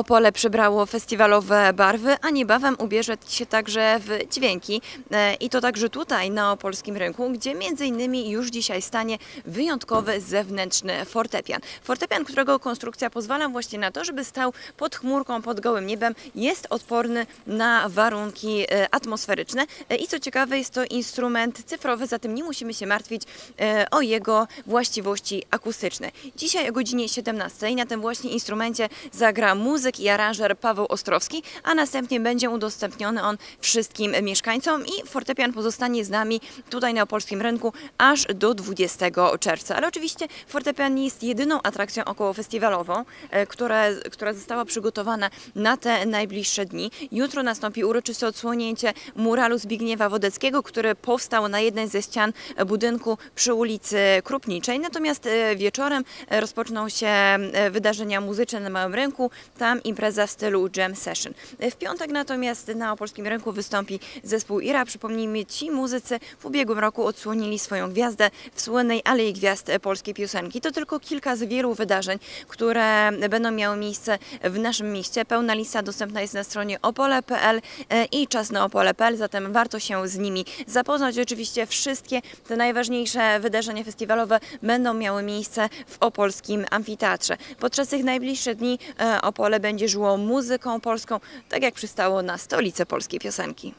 Opole przybrało festiwalowe barwy, a niebawem ubierze się także w dźwięki. E, I to także tutaj na opolskim rynku, gdzie między innymi już dzisiaj stanie wyjątkowy zewnętrzny fortepian. Fortepian, którego konstrukcja pozwala właśnie na to, żeby stał pod chmurką, pod gołym niebem, jest odporny na warunki e, atmosferyczne E, i co ciekawe jest to instrument cyfrowy, zatem nie musimy się martwić o jego właściwości akustyczne. Dzisiaj o godzinie 17 na tym właśnie instrumencie zagra muzyk i aranżer Paweł Ostrowski, a następnie będzie udostępniony on wszystkim mieszkańcom i fortepian pozostanie z nami tutaj na opolskim rynku aż do 20 czerwca. Ale oczywiście fortepian nie jest jedyną atrakcją okołofestiwalową, e, która, która została przygotowana na te najbliższe dni. Jutro nastąpi uroczyste odsłonięcie muralu Zbigniewa Wodeckiego, który powstał na jednej ze ścian budynku przy ulicy Krupniczej. Natomiast e, wieczorem e, rozpoczną się wydarzenia muzyczne na Małym Rynku, tam impreza w stylu jam session. W piątek natomiast na Opolskim Rynku wystąpi zespół Ira. Przypomnijmy, ci muzycy w ubiegłym roku odsłonili swoją gwiazdę w słynnej Alei Gwiazd Polskiej Piosenki. To tylko kilka z wielu wydarzeń, które będą miały miejsce w naszym mieście. Pełna lista dostępna jest na stronie opole.pl i czas na opole.pl, zatem warto się z nimi zapoznać. Oczywiście wszystkie te najważniejsze wydarzenia festiwalowe będą miały miejsce w opolskim amfiteatrze. Podczas tych najbliższych dni e, Będzie żyło muzyką polską, tak jak przystało na stolicę polskiej piosenki.